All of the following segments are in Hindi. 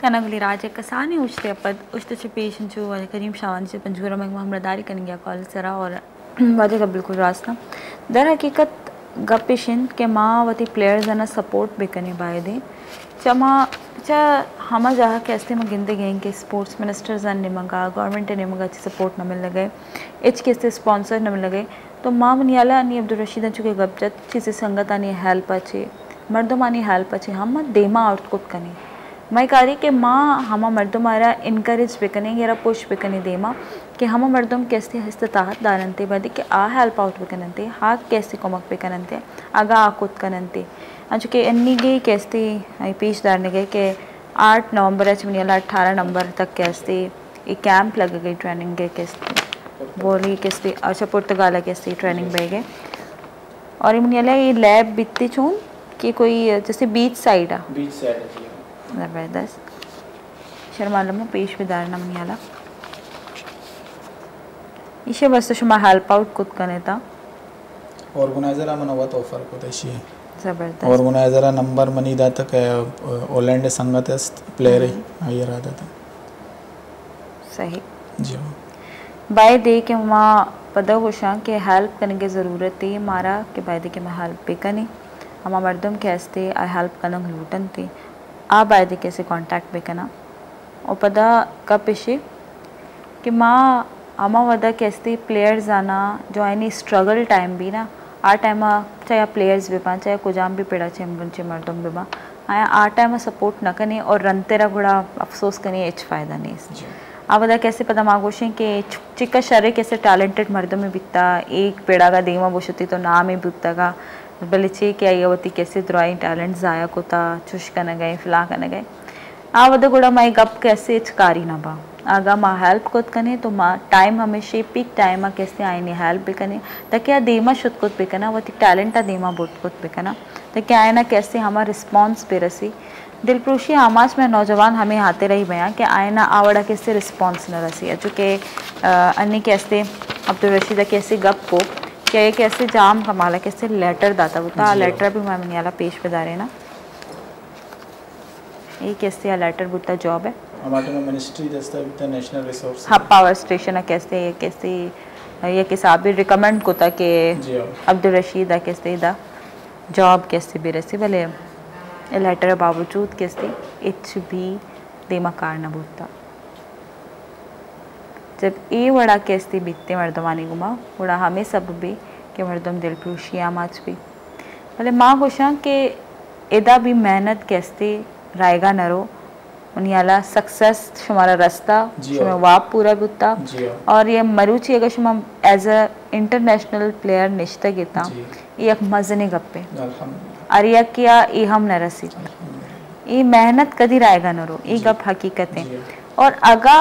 ಕನಗುಲಿ ರಾಜಕ್ಕೆ ಸಾನಿ ಉಚ್ತೆ ಪದ ಉಚ್ತ ಪೇಶಂಚು करीम ಕರೀಂ ಶಾವಂಚು पंजूरा में मोहम्मद कन गया कॉल सरा और वाजे का बिल्कुल रास्ता। दर हकीकत गपिशन के माँ वती प्लेयर्स ने सपोर्ट बेकने बाय दे। चमा चा हम जहाँ के अस्ते में गिनते गए के स्पोर्ट्स मिनिस्टर्स ने निमगा गवर्नमेंट ने निमगा अच्छी सपोर्ट न मिल लगे एच के से स्पॉन्सर न मिल लगे तो माँ बनियाला अनी अब्दुल रशीद अचू के गपजत चीज़ें संगत आनी हेल्प अच्छे। मर्दमानी हेल्प अछि हम देमा आउटकुट कने मैं कह कि माँ हम मर्दम आरा इनकरेज बेकने या पुश बेकने देमा कि हम मर्दम कैसे इस्तात दारंते बदी कि आ हेल्प ಔಟ್ ಬೇಕನಂತೆ ಹಾಗೆ कैसे ಕೊಮಕ್ ಬೇಕನಂತೆ ಆಗ ಆಕುತ್ ಕನಂತೆ ಅಂಚುಕೆ ಎನ್ನಿಗೆ कैसे पेश दारने के आठ नवंबर चुनियाला अट्ठारह नवंबर तक कैसे ये कैंप लग गई ट्रेनिंग के कैसे बोली कैसे अच्छा पुर्तगाला कैसे ट्रेनिंग बह गए और मुनियाला ये लैब बितती चून कि कोई जैसे बीच साइड आ बीच साइड है जी ज़बरदस्त विदारना मुनियाला इशे बस शुमा हेल्प आउट कुत कने था ऑर्गनायझर आम्हाला वत ऑफ़र को तशी ज़बरदस्त ऑर्गनायझरा नंबर मनी दाता काय ओलैंड संगत प्लेयर है ये रहा था सही जी बाय दे के वहाँ पदा होशा के हेल्प करने की ज़रूरत है मारा के बाय दे के मैं हेल्प भी कनी हम मर्दम कैसे आ हेल्प करना लूटन थे कैसे कांटेक्ट भी करना। और पदा का कि माँ अमा वदा कैसे प्लेयर्स आना जो आनी स्ट्रगल टाइम भी ना। आ टाइम चाहे प्लेयर्स भी पा चाहे कुजाम भी पेड़ा छे मुंचे मर्दम भी पा आया आ टाइम सपोर्ट न कने और रन तेरा गुड़ा अफसोस कने एच फ़ायदा नहीं आ बदा कैसे पता मागोशे कि चिक्का शर्रे कैसे टैलेंटेड मर्दों में बिकता एक पेड़ा का देमा बोशती तो नाम ही बिकता का। बलिचे कि अयवती कैसे द्रोई, टैलेंट ज़ाया कोता चुश कन गए फिला कन गए? आ वद गुड़ा, माई गप कैसे कारी ना बा। आगा माँ हेल्प कोत कने तो माँ टाइम हमेशा, पीक टाइम आ कैसे आईने हेल्प भी कने। ताकि आ देमा शुद्ध कुत भी कना वती टैलेंट आ देमा बोट कुत भी कना। ताकि आए ना कैसे हमारा रिस्पॉन्स पे रसी? दिलप्रोशी, आमाज में नौजवान हमें हाथे रही बयां कि आए ना आवड़ा कैसे रिस्पॉन्स न रसी। चूँकि अन्य कैसे, अब्दुल रशीदा कैसे गप को क्या ये कैसे जाम कमाला कैसे लेटर दाता होता जी। लेटर भी मैं मनियाला पेश बता रहे ना। ये कैसे लेटर बुता जॉब है? हमारे में मिनिस्ट्री दस्ता विद नेशनल रिसोर्स हाँ पावर स्टेशन है कैसे ये कैसे ये किसा भी रिकमेंड को था कि हाँ। अब्दुल रशीद आ कैसे दा जॉब कैसे भी रसी भले लेटर बावजूद कैसे एच भी देमा कारना बोलता जब ये वड़ा कैसे बीतते मर्दमानी गुमा वड़ा हमें सब भी कि मर्दम दिल खुशियाँ माच भी। भले माँ खुशा कि एदा भी मेहनत कैसे रायगा नरो उनियाला सक्सेस शुमारा रास्ता जी शुमा हाँ। वाप पूरा हाँ और ये मरुची अगर शुमा एज अ इंटरनेशनल प्लेयर निश्चित गिता ये एक मजने गप्पे। अरिया किया ये हम न रसी ये मेहनत कदी रायगा नरो ये गप हकीकत। और अगा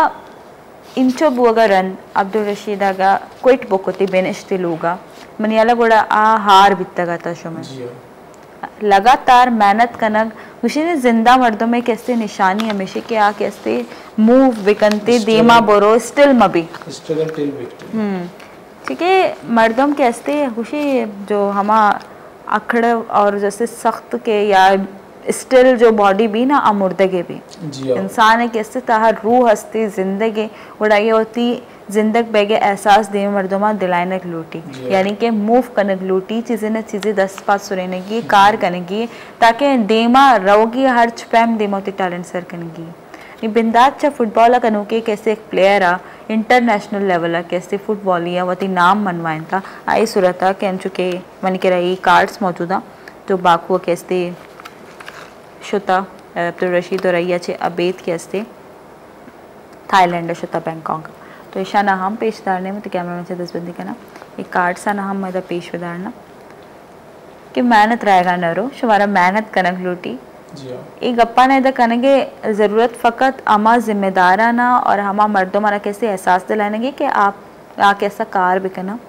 इंचो बुगा रन अब्दुल रशीद अगा क्विट बोकोती बेनिश्ते लोगा मनियाला गोड़ा आ हार बितगा था शुमा जी हाँ लगातार मेहनत कनक उसी ने ज़िंदा मर्दों में कैसे निशानी हमेशा कि आ कैसे मूव विकनते देमा बोरो स्टिल मबी ठीक है मर्दम कैसे खुशी जो हमा अखड़ और जैसे सख्त के या स्टिल जो बॉडी भी ना अमुर्दगे भी। हाँ। इंसान है कैसे ताहा रूह हस्ती ज़िंदगी उड़ाई होती जिंदग बेगे एहसास दे मर्दमा दिलानक लूटी। यानी कि मूव कनक लूटी चीज़ें न चीज़ें दस पास सुरेनेगी कार कनेगी ताकि देमा रहोगी हर छपैम देमा होती टैलेंट सर कनेगी ये बिंदाज चा फुटबॉल कनु के कैसे एक प्लेयर आ इंटरनेशनल लेवल आ कैसे फुटबॉल या वती नाम मनवाइन था। आई सूरत आ कह चुके मन के रही कार्ड्स मौजूदा जो बाकू कैसे श्रोता अब्दुल रशीद और रैया चे अबेद के हस्ते थाईलैंड शुता बैंकॉक तो ऐशा हम पेश धारने में तो कैमरा में से दस दसबंदी करना। एक कार्ड सा ना नाम मदा पेश धारना कि मेहनत रहेगा नरो शुमारा मेहनत कनक लूटी। ये हाँ। गप्पा ने करें कि ज़रूरत फ़कत अमा जिम्मेदार जिम्मेदाराना और हमा मर्दों मारा कैसे एहसास दिलाएँगे कि आप आ कैसा कार भी करना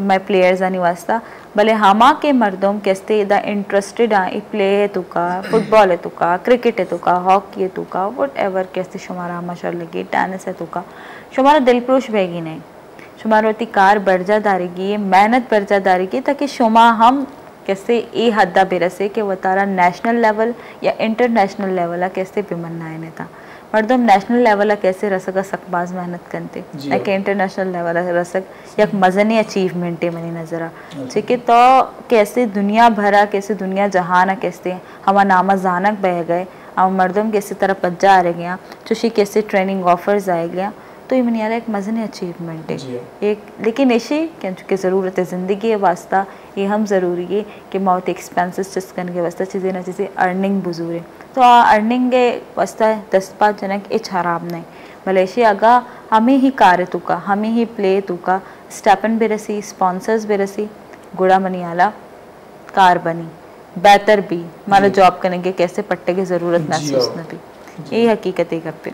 मैं प्लेयर्स आने वास्ता भले हमा के मर्दों कैसे द इंटरेस्टेड आ प्ले तुका फुटबॉल है तुका क्रिकेट है तुका हॉकी है तुका वट एवर कैसे शुमारा हमा लगी टेनिस है तुका। शुमारा दिलप्रोश बेगी नहीं। शुमार होती कार बर्जा दारेगी, मेहनत बर्जा दारेगी, ताकि शुमा हम कैसे ए हद्दा बेरसे कि तारा नेशनल लेवल या इंटरनेशनल लेवल कैसे भी मनना है नेता मर्दम नेशनल लेवल का कैसे रसक सकबाज मेहनत करते। लाइक इंटरनेशनल लेवल रसक यक मजनी अचीवमेंट है मनी नजरा ठीक है तो कैसे दुनिया भरा कैसे दुनिया जहाना कैसे हमारा नामा जानक बह गए हम मरदम कैसे तरह पज्जा आ रह गया चुशी कैसे ट्रेनिंग ऑफर्स आए गया तो ये मनियाला एक मजनी अचीवमेंट है। एक लेकिन ऐसे क्योंकि ज़रूरत है ज़िंदगी है वास्ता ये हम ज़रूरी है कि मौत एक्सपेंसेस चिस्कन के वास्ता चीज़ें ना चीज़ें अर्निंग बुजूर है। तो आ अर्निंग वस्ता दस पाँच जनक इच हराम नहीं मलेशिया अगा हमें ही कार्य तुका हमें ही प्ले तुका। स्टेपन भी रसी स्पॉन्सर्स भी रसी गुड़ा मनियाला कार बनी। बेहतर भी हमारा जॉब करने के कैसे पट्टे की ज़रूरत महसूस। न भी यही हकीकत है गप्पे।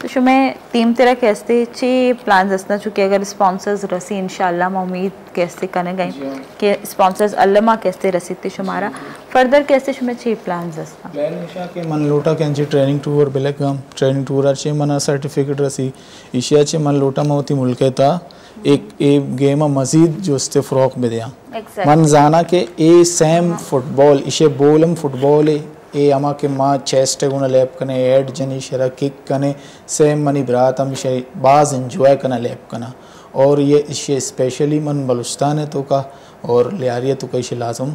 तो शो मैं टीम तेरा कैसे चे प्लान असना? चुके अगर स्पॉन्सर्स रसी मैं उम्मीद कैसे करने गई? हाँ। कि स्पॉन्सर्स अल्लामा कैसे रसी थे शुमारा फर्दर कैसे शुमे चे प्लान असना? प्लॅन इशा की मन लोटा केंची ट्रेनिंग टूर बेलेग काम ट्रेनिंग टूर टूराची मन सर्टिफिकेट रसी। इशिया इशियाची मन लोटा मवती मुल्केता एक ए गेम मजीद जो जोस्ते फ्रॉक बेदिया मन जाना के ए सेम फुटबॉल इशे बोलम फुटबॉल माँ चेस्ट गुना लैप कने एड जनी शरा किक कने सेम मनी बरात हम इशे बाज एंजॉय कना लैप कना और ये इशे स्पेशली मन बलुस्तान है तो का और लियारिया तो का इशे लाजम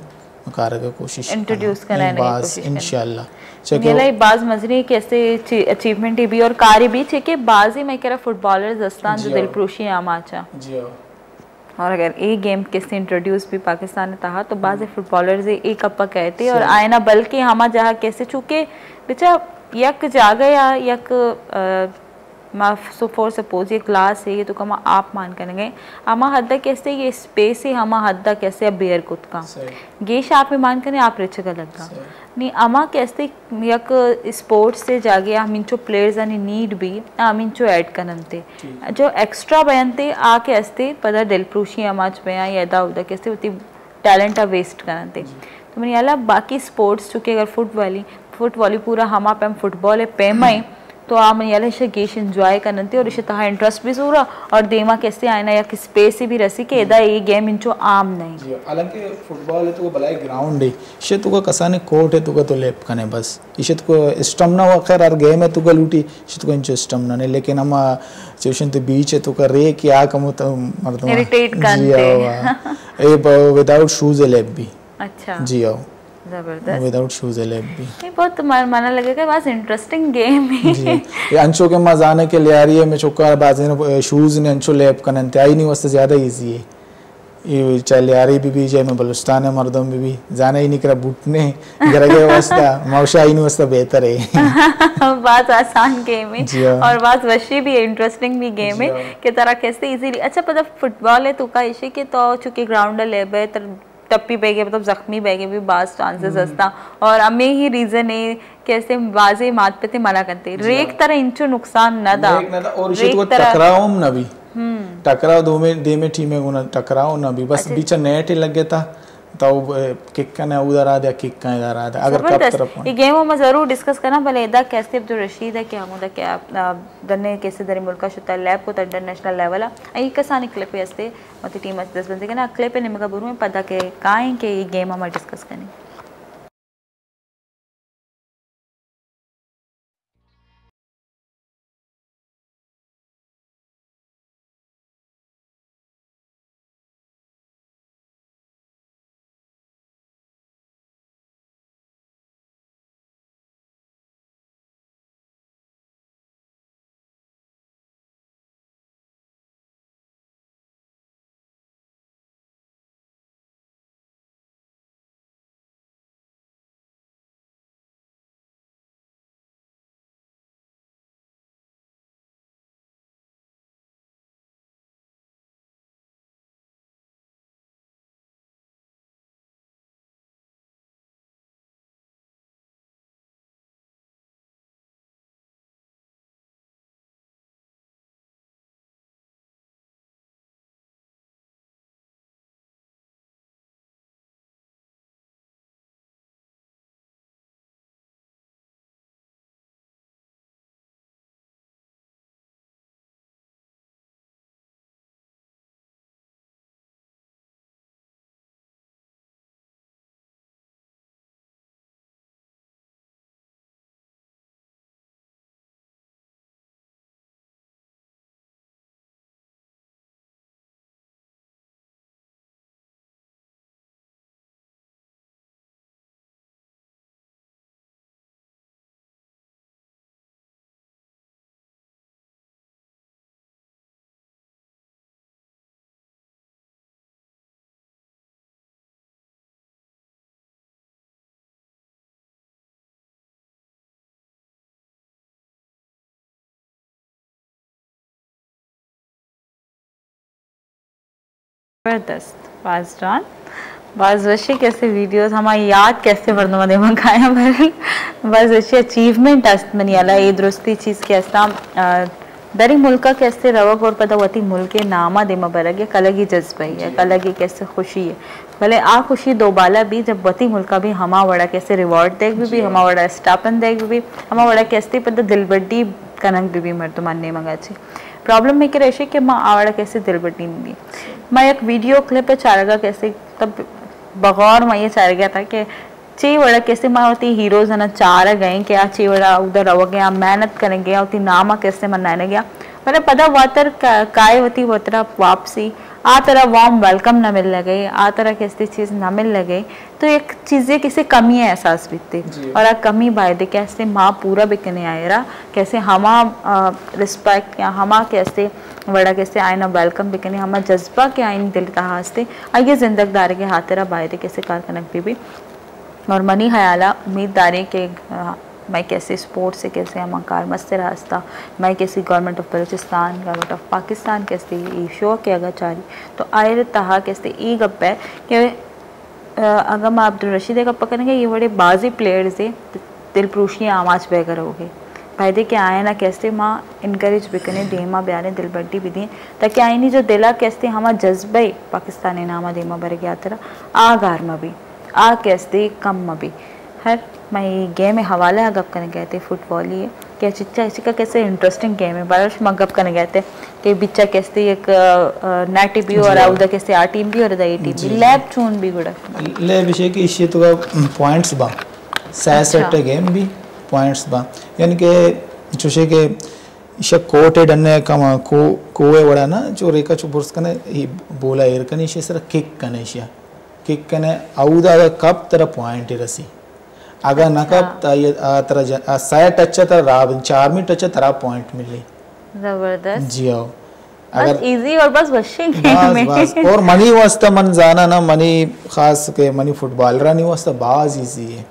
कार का कोशिश Introduce करना है बाज इंशाल्लाह मेरा ये बाज मजरी कैसे अचीवमेंट भी और कारी भी छे के बाज ही मैं कह रहा फुटबॉलर्स अस्तान जो हाँ। दिलप्रोशी आमाचा जी हाँ और अगर ए गेम कैसे इंट्रोड्यूस भी पाकिस्तान ने कहा तो बाज फुटबॉलर्स एक कहे कहते और आए ना बल्कि हम जहाँ कैसे चूँकि बेचा यक जा गया यक सो फॉर सपोज़ ये क्लास है ये तो कमा आप मान करेंगे हमा हद्दा कैसे ये स्पेस है हमा हद्दा कैसे अब बेयर कुत का गेश आप मान करें आप रिच का लगा सही नी अमा कैसे यक स्पोर्ट्स से जागे हम इंचो प्लेयर्स आणि नीड भी हम इंचो ऐड करनते. जो। एक्स्ट्रा बयनते आके असते पदा दिलप्रूशी अमाच बया यदा उदा कैसे होती टैलेंट आ वेस्ट करनते तो मैंने याला बाकी स्पोर्ट्स चूँकि अगर फुटबॉली फुटबॉली पूरा हमा पे हम फुटबॉल है पेमई तो आ मैंने याला इसे गेश एंजॉय करनते और इसे तहा इंटरेस्ट भी सूरा और देमा कैसे आयना या कि स्पेस भी रसी के एदा ये गेम इंचो आम नहीं। हालाँकि फुटबॉल है तो भलाई ग्राउंड है। इसे तुका कसाने कोर्ट है तुका तो लेप कने बस। इसे तुका स्टमना हुआ खैर और गेम है तुका लूटी इसे तुका इंचो स्टमना नहीं। लेकिन हम चूशन तो बीच है तुका रे कि आ कमो तो मर्दमा Irritate जी करते। हाँ। ए विदाउट शूज़ है लेप भी। अच्छा। जी आओ। ज़बरदस्त। विदाउट शूज़ है लेप भी। ये बहुत मन- माना लगेगा बस इंटरेस्टिंग गेम है। ये अंचो के मजाने के लिए आ रही है मैं चुका बाजी ने शूज़ ने अंचो लेप कनन ते आई नहीं वस्ते ज़्यादा इजी है। ये चल आ रही भी भी जय में बलुस्तान है मर्दों में भी। जाना ही नहीं करा बुटने घर के वास्ता मौशा ही नहीं वास्ता बेहतर है। बात आसान गेम है। हाँ। और बात वशी भी इंटरेस्टिंग भी गेम है हाँ। कि तरह कैसे इजीली अच्छा पता फुटबॉल है तो का इशे के तो चूँकि ग्राउंड लेब है तर टप्पी बेगे मतलब जख्मी बेगे भी बास चांसेस हस्ता और अमे ही रीजन है कैसे बाजे मात पे ते मना करते। रेक तरह इंचो नुकसान न दा। एक ना था, और इसे रेक तो टकराओ ना भी। हम्म। टकराओ दो में दे में टीम में टकराओ ना भी। बस बीच नेट ही लग गया था। ತಾವು ಕಿಕ್ಕನ ಉದರಾದ ಕಿಕ್ಕ ಇದಾರಾದ ಅಗರ್ ಕಪ್ ತರಪ ಈ ಗೇಮ್ ಮ ಜರೂರ್ ಡಿಸ್ಕಸ್ ಕರನ ಬಲೆ ಇದ ಕೈಸೆ ಅಬ್ದುಲ್ ರಶೀದ್ ಕೆ ಹಮುದ ಕೆ ದನ್ನೆ ಕೈಸೆ ದರಿ ಮುಲ್ಕ ಶುತ ಲ್ಯಾಬ್ ಕೋ ತ ಇಂಟರ್ನ್ಯಾಷನಲ್ ಲೆವೆಲ್ ಐ ಕಸಾನಿ ಕ್ಲಿಪ್ ಯಸ್ತೆ ಮತ್ತೆ ಟೀಮ್ ಅಸ್ 10 ಬಂದೆ ಕನ ಕ್ಲಿಪ್ ನಿಮಗೆ ಬರು ಪದ ಕೆ ಕಾಯೆ ಕೆ ಈ ಗೇಮ್ ಮ ಡಿಸ್ಕಸ್ ಕನೆ ज़बरदस्त। पास डॉन। बस वशी कैसे वीडियोस हमारी याद कैसे वर्णमा दे मंगाया भर बस वशी अचीवमेंट अस्त मनी अला ये दुरुस्ती चीज़ के अस्ता दरी मुल्का कैसे रवक और पता वती मुल्क नामा दे मबरग एक अलग ही जज्बा है एक अलग ही कैसे खुशी है। भले आ खुशी दोबाला भी जब वती मुल्का भी हमा वड़ा कैसे रिवॉर्ड देख भी, भी हमा वड़ा स्टापन देख भी हमा वड़ा कैसे पता दिल बड्डी कनक भी, भी मर्दमान ने मंगा प्रॉब्लम में रेशे कि माँ आवड़ा कैसे दिल बटी नहीं मैं एक वीडियो क्लिप चारगा कैसे, तब बगौर मैं ये चार गया था कि ची वड़ा कैसे मैं होती, हीरोज है ना, चार गए, क्या ची वड़ा उधर रहोगे गया, मेहनत करेंगे होती नामा कैसे मनाने गया। मैंने पता वातर काय होती वो तरह वापसी। आ तरह वार्म वेलकम ना मिल लगे आ तरह कैसी चीज़ ना मिल लगे तो एक चीज़ें किसी कमी है एहसास बीतते और आ कमी बायदे कैसे माँ पूरा बिकने आए रहा कैसे हमा रिस्पेक्ट या हमा कैसे बड़ा कैसे आए ना वेलकम बिकने हमा जज्बा के आइन दिल का हँसते आइए जिंदगदार के हाथ तेरा बायदे कैसे कार कनक भी, भी। और मनी हयाला उम्मीददारी के मैं कैसे स्पोर्ट्स से कैसे हम कार मस्त रास्ता, मैं कैसे government of Balochistan government of Pakistan कैसे ई शो के अगर चारी। तो आयर तहा कैसे ई गप है कि अगर मैं अब्दुल रशीद गप करेंगे, ये बड़े बाजी प्लेयर्स है दिल प्रूशी आवाज़ बेगर हो गए फ़ायदे के आए ना कैसे माँ इनकरेज करें देमा दिल बड्डी भी दें, ताकि आई नहीं जो दिला कैसे हम जज्बे पाकिस्तानी नामा देमा बर गया तरह आ गार में भी, आ कैसे कम में भी, हर मैं गेम हवाले गप करने गए थे फुटबॉल ही क्या चिच्चा इसी का कैसे इंटरेस्टिंग गेम है? बारिश में गप करने गए थे कि बिच्चा कैसे एक नेट भी और उधर कैसे आ टीम भी और इधर ए टीम भी। लैब चून भी गुड़ा। ले विषय की इसी तो पॉइंट्स बा। सैसेट गेम भी पॉइंट्स बा। यानी कि चुशे के इशा कोटे डन्ने कमा को कोवे वड़ा ना जो रेखा चुपुर्स कने ही बोला एर कने इशे सर किक कने इशा किक कने औदा कप तरह पॉइंट रसी। अगर नकब तर सय टच तर राब चार में टच तरा पॉइंट मिली। ज़बरदस्त। जी आओ। अगर इजी और बस वशिंग बस बस। और मनी वास्ता मन जाना ना मनी खास के मनी फुटबॉल रनी वास्ता बाज इजी है।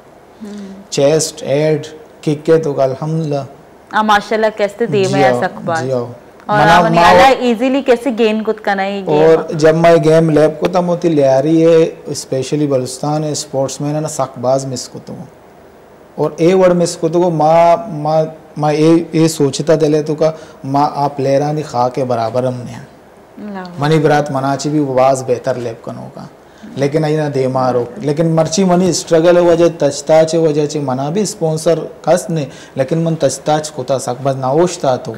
चेस्ट एड किक के तो अल्हम्दुलिल्लाह आ माशाल्लाह कैसे दे में सकबा जी आओ। और मना इजीली कैसे गेन कुछ करना है और जब मैं गेम लैब को तम होती ले आ रही है स्पेशली बलुस्तान है स्पोर्ट्स में ना सकबाज मिस को तो। और ए वर्ड में इसको तो माँ माँ माँ ए ए सोचता दिले तो का माँ आप लेरानी खा के बराबर हमने मनी बरात मनाची भी वाज बेहतर लेप कनो का। लेकिन आई ना दे मारो। लेकिन मर्ची मनी स्ट्रगल है वजह तचताच वजह चे मना भी स्पॉन्सर कस ने लेकिन मन तचताच कोता सकबज नाओशता तो।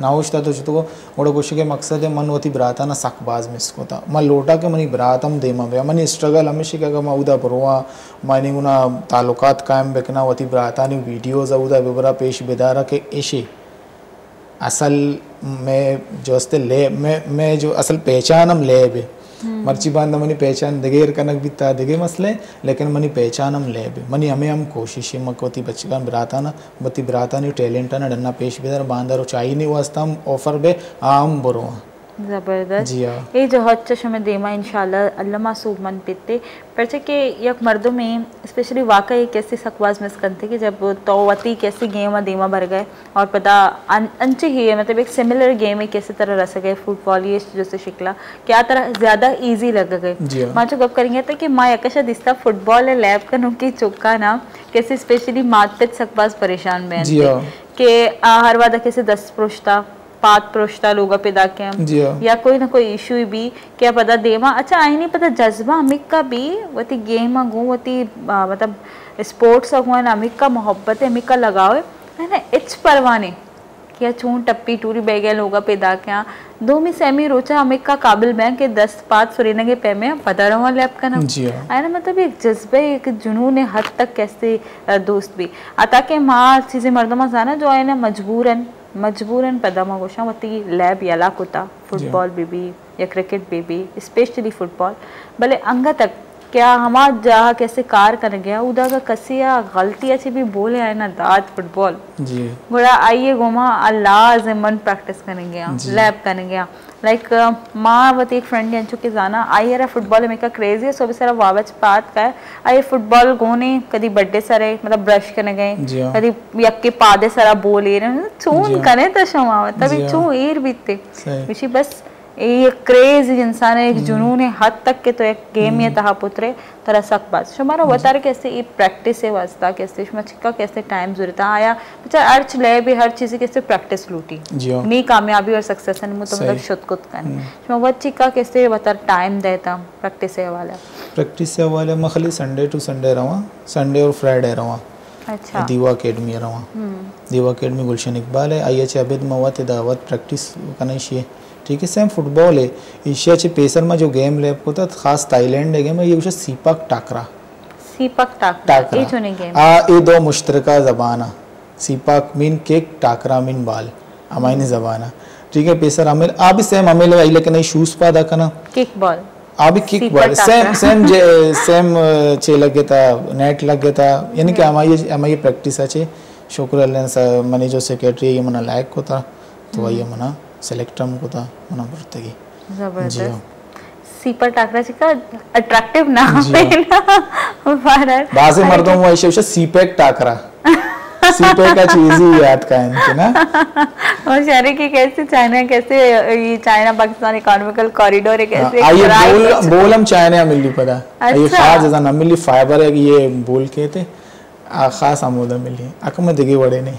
नाउश्ता तो चितो मोड़ो कुछ के मकसद है, मन वती ब्राता ना सकबाज मिस था। म लोटा के मनी ब्रातम देमा बे मनी स्ट्रगल हमेशा क्या मैं उदा बरोवा मानी गुना तालुकात कायम बेकना वती ब्राता नी वीडियोज़ उदा बेबरा पेश बेदारा के एशे असल में जो ले, मैं मैं जो असल पहचान हम ले बे। मर्ची बाँध मनी पहचान दिगेर कनक बिता दिगे मसले लेकिन मनी पहचान हम ले मनी हमें हम कोशिश मकोती बच्चा बिराता ना बती बिराता नहीं टैलेंट ना डन्ना पेश बेदर बांधर चाहिए नहीं वास्ता हम ऑफ़र बे आम बरो ज़बरदस्त। हाँ। ये जो हज चशम देमा इंशाल्लाह अल्लाह मासूब मन पिते पर के यक मर्दों में स्पेशली वाकई एक ऐसी सकवाज मिस करते कि जब तो वती कैसी गेम देमा भर गए और पता अंचे ही है मतलब एक सिमिलर गेम है कैसे तरह रस गए फुटबॉल ये जैसे शिकला क्या तरह ज़्यादा ईजी लग गए। माँ जो गप करेंगे तो कि माँ यकशा दिस्ता फुटबॉल है लैब का नुकी चुका ना कैसे स्पेशली मात पे सकवाज परेशान में के हर वादा कैसे दस पुरुषता पात प्रोश्ता लोग पैदा के हाँ। या कोई ना कोई इशू भी क्या पता देवा। अच्छा आई नहीं पता जज्बा अमिक का भी वती गेम गो वती मतलब स्पोर्ट्स अगुआ अमिक का मोहब्बत है अमिक का लगाव है। ना इच परवाने क्या चूं टप्पी टूरी बह गया लोग पैदा क्या दो में सेमी रोचा अमिक का काबिल बैंक के दस पाँच सुरेना के पे में पता रहा लैब का ना हाँ। है ना मतलब एक जज्बे एक जुनून हद तक कैसे दोस्त भी। आता के माँ चीज़ें मर्दमा जाना जो है ना मजबूरन मजबूरन पदमा गोशावती लैब या कुता फुटबॉल बेबी या क्रिकेट बेबी स्पेशली फुटबॉल। भले अंग तक क्या हमार जहाँ कैसे कार कर गया उदा का कसिया गलती अच्छी भी बोले आए ना दाद फुटबॉल। जी। आइए गोमा अल्लाह मन प्रैक्टिस करेंगे लैब करेंगे लाइक माँ वती एक फ्रेंड यांचो के जाना आई यार फुटबॉल मेरे का क्रेजी है सो भी सारा वावच पात का है आई फुटबॉल गोने कभी बर्थडे सारे मतलब ब्रश करने गए कभी कदी यक्के पादे सारा बोल ए रहे चून करे तो शमा तभी चू एर बीतते विशी बस ये क्रेज इंसान एक जुनून है हद तक के तो एक गेम ये तहा पुत्रे तरह सक बात शुमारा वतार कैसे ये प्रैक्टिस है वास्ता कैसे चिक्का कैसे टाइम ज़रूरत आया बच्चा अर्च ले भी हर चीज़ कैसे प्रैक्टिस लूटी नी कामयाबी और सक्सेस ने मुझे मतलब शुद्ध कुत कर शुमा वत चिक्का कैसे वतार टाइम देता प्रैक्टिस है वाला प्रैक्टिस से वाले मैं खाली संडे टू संडे रहा संडे और फ्राइडे रहा अच्छा दीवा अकेडमी रहा दीवा अकेडमी गुलशन इकबाल है आई एच अबिद मवत दावत प्रैक्टिस करना है ठीक है सेम फुटबॉल है। एशियाचे पेसर जो गेम लॅब करतात खास थाईलैंड गेम ये उसे सीपाक टाकरा सीपाक टाकरा ये चुने गेम आ ये दो मुश्तरका जबाना। सीपाक मीन केक टाकरा मीन बाल अमाइनी जबाना। ठीक है पेसर अमिल आप भी सेम अमिल आई लेकिन शूज़ पादा कना किक बॉल अभी किक बॉल सेम सेम जे सेम चे लगे था नेट लगे था। यानी कि हमारी हमारी प्रैक्टिस शुक्र अल्लाह मनी जो सेक्रेटरी ये मना लायक होता। तो वही मना। सेलेक्टम को था मना पड़ता की ज़बरदस्त। सीपर टाकराची का अट्रॅक्टिव्ह नाव आहे ना भारत बाजे मर्दों वो ऐसे सीपेक टाकरा सीपे का चीज़ ही याद का इनके ना? और शहरी की कैसे चाइना कैसे ये चाइना पाकिस्तान इकोनॉमिकल कॉरिडोर है कैसे? आइए बोल बोल हम चाइना मिली पता। ये खास जैसा ना मिली फाइबर है ये बोल के थे। खास आमोदा मिली। अकम दिगी वड़े नहीं।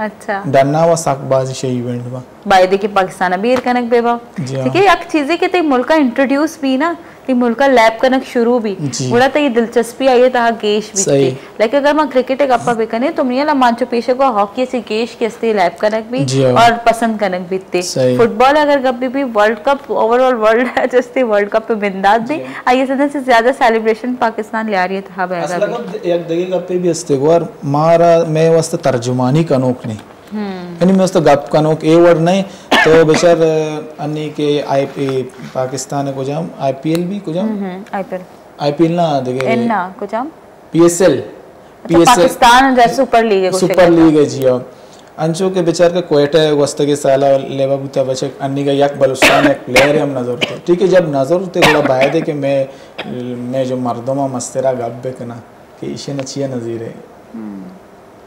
अच्छा। डन्ना व साकबाज शे इवेंट बा बाय के पाकिस्तान अभी कनक बेबा ठीक है एक चीज़ें के ते मुल्क का इंट्रोड्यूस भी ना ती मुल्क लैब कनक शुरू भी। बड़ा तो ये दिलचस्पी आई है तहा गेश भी थी लेकिन अगर मैं क्रिकेट एक अपा बेकने तो मियाला मानचो पेशे को हॉकी से गेश के अस्ते लैब कनक भी और पसंद कनक भी थे। फुटबॉल अगर कभी भी वर्ल्ड कप ओवरऑल वर्ल्ड है जस्ते वर्ल्ड कप पे बिंदास भी आइए सदन से ज़्यादा सेलिब्रेशन पाकिस्तान ले आ रही है था बेगा भी एक दगे कप पे भी अस्ते और मारा मैं वास्ते तर्जुमानी कनोक नहीं। यानी मैं वास्ते गप कनोक ए वर्ड नहीं तो बेशर अन्नी के आईपी पाकिस्तान को जाम आईपीएल भी को जाम आईपीएल आईपीएल ना देखे एन्ना को जाम पीएसएल पीएसएल पाकिस्तान जैसे सुपर लीग है सुपर लीग है। जी अंचो के बेचार के कोयटा वस्त के साला लेवा बुता बचे अन्नी का यक बलुस्तान एक प्लेयर है हम नज़र थे ठीक है जब नज़र थे बड़ा भाई दे कि मैं मैं जो मर्दों मस्तेरा गब बेकना कि इशे नचिया नजीर है।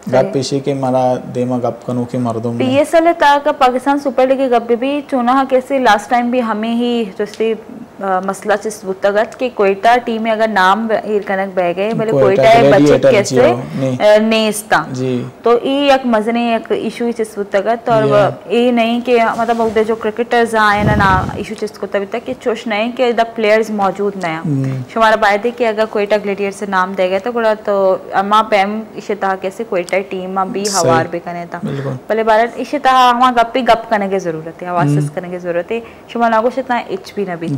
के मारा देमा गप कनो के मर्दों पीएसएल ता का पाकिस्तान सुपर लीग गप भी चुना कैसे? लास्ट टाइम भी हमें ही जैसे मसला चिस बुतगत के कोयटा टीम में अगर नाम हीर कनक बह गए भले कोयटा है बचत कैसे? नेस्ता। जी। तो ये एक मजने एक इशू चिस बुतगत और ये नहीं कि मतलब उधर जो क्रिकेटर्स आए ना ना इशू चिस को तभी तक कि चोश नहीं कि द प्लेयर्स मौजूद नया शुमारा बायदे कि अगर कोयटा ग्लेडियर से नाम दे गए तो तो अम्मा पैम इसे तहा कैसे कोयटा टीम में भी हवार भी कने था। भले भारत इसे तहा हमा गप्पी गप करने की ज़रूरत है आवाज़ करने की ज़रूरत है शुमा नागो से तना एच भी ना भी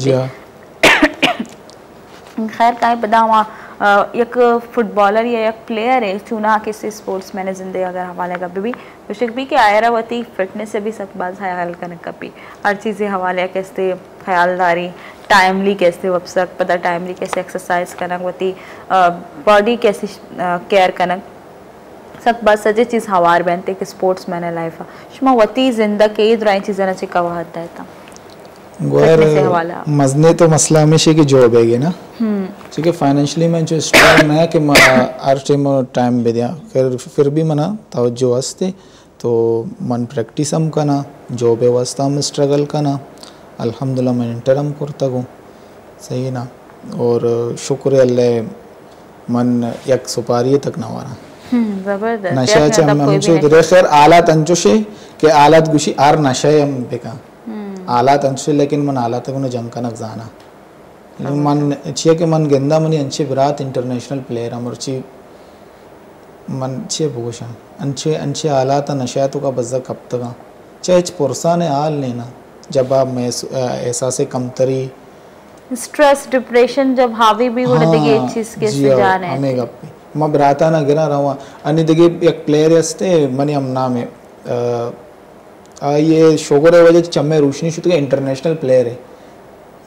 खैर काय पता वहाँ एक फुटबॉलर या एक प्लेयर है चुना किसी स्पोर्ट्स मैंने ज़िंदगी अगर हवाले का भी। बेशक भी कि आयरावती फिटनेस से भी सब बात ख्याल करने का भी। हर चीज़ें हवाले कैसे ख्यालदारी टाइमली कैसे वब्सक पता टाइमली कैसे एक्सरसाइज करना वती बॉडी कैसे केयर करना। सब बात सजे चीज़ हवार बनते कि स्पोर्ट्स मैंने लाइफ शुमा वती ज़िंदगी ईद राई चीज़ें नची कवा है था गोर मजने तो मसला हमेशा की जॉब है ना। ठीक है फाइनेंशियली मैं जो स्ट्रॉन्ग है कि हर टाइम टाइम भी दिया। फिर फिर भी मना तवज्जो वास्ते तो मन प्रैक्टिस हम करना जॉब वास्ता हम स्ट्रगल करना। अल्हम्दुलिल्लाह मैं इंटर हम करता हूँ। सही ना? और शुक्र अल्लाह मन एक सुपारी तक ना वारा। के गुशी आर लेकिन मन आलात को जंग जाना मन के मन गेंदा मनी अंचे विराट इंटरनेशनल प्लेयर अमरची मन छे अंचे अंचे तो का बज्जा कब तक चाहे पुरसा ने आल लेना जब आप कमतरी स्ट्रेस डिप्रेशन जब हावी भी हो रही है चीज़ के से जाने हमें गप्पी मैं ब्राता ना गिरा रहा अनि दिगे एक प्लेयर असते मनी हम नाम है ये शोगर वजह चम्मे रोशनी शुद्ध का इंटरनेशनल प्लेयर है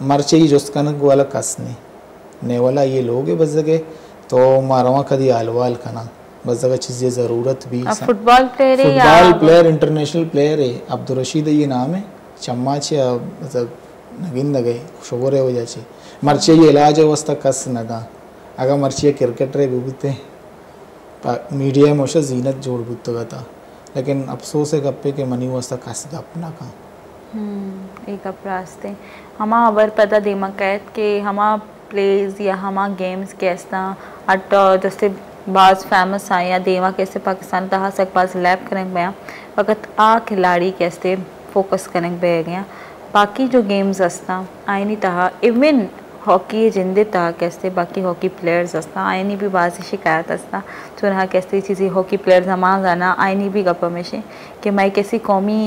मरचे ही जोस्त वाला कसनी ने वाला ये लोग है बस जगह तो मारवा कदी आलवाल कना बस जगह चीज़ें ज़रूरत भी फुटबॉल प्लेयर है फुटबॉल प्लेयर इंटरनेशनल प्लेयर है अब्दुल रशीद ये नाम है चम्मा छे मतलब नगिन नगे शोरे हो जाचे मरचे ये इलाज अवस्था कस नगा अगर मर्ची क्रिकेट रे बुबते मीडिया में उसे जीनत जोड़ बुतगता लेकिन अफसोस है गप्पे के मनी वस्ता कस गप ना का हम्म एक अप रास्ते। हमा अबर पता दिमाग कैद के हमा प्लेज या हमा गेम्स कैसा, अट, जैसे बाज फ़ेमस आए या देवा कैसे पाकिस्तान तहा सक पास लैब करेंगे बया। वक्त आ खिलाड़ी कैसे फोकस करेंगे बे गया। बाकी जो गेम्स असता आए नहीं तहा इवन हॉकी जिंदे था कैसे बाकी हॉकी प्लेयर्स आसता आईनी भी बाज़ शिकायत आसता चुना हाँ कैसे चीज़ी हॉकी प्लेयर्स हमा जाना आईनी भी गप कि मैं कैसी कौमी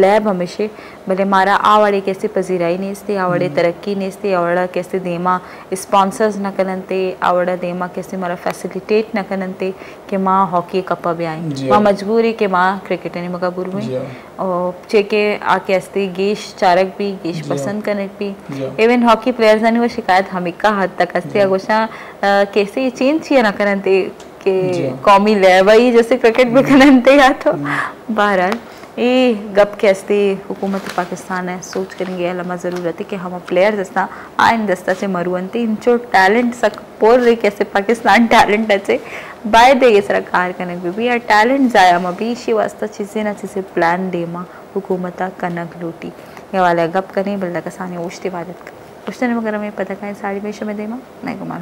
लैब हमेशा भले मारा आवड़े कैसे पजीराई नेस्ते आवड़े हम्म। तरक्की नेस्ते आवड़ा कैसे देमा स्पॉन्सर्स न करनते आवड़ा देमा कैसे मारा फैसिलिटेट न करनते कि माँ हॉकी कप भी आई माँ मजबूरी के माँ क्रिकेट ने मका बुर में। और चेके आके अस्ते गेश चारक भी गेश पसंद करने भी। इवन हॉकी प्लेयर्स ने वो शिकायत हमिका हद तक अस्ते अगोशा कैसे चेंज छिया न करनते के कौमी लेवई जैसे क्रिकेट में करनते या तो बहरहाल ये गप के हस्ते हुकूमत पाकिस्तान है सोच करेंगे लम्हा ज़रूरत है कि हम प्लेयर दस्ता आइन दस्ता से मरुअंते इंचो टैलेंट सक बोल रही कैसे पाकिस्तान टैलेंट अच्छे बाय दे ये सरकार कनक भी भी टैलेंट जाया मैं भी इसी वास्ता चीज़ें ना चीज़ें प्लान दे माँ हुकूमत कनक लूटी। ये वाले गप करें बल्ला कसानी उछते वादत उछते वगैरह में पता कहें साड़ी में शमे दे माँ नहीं घुमा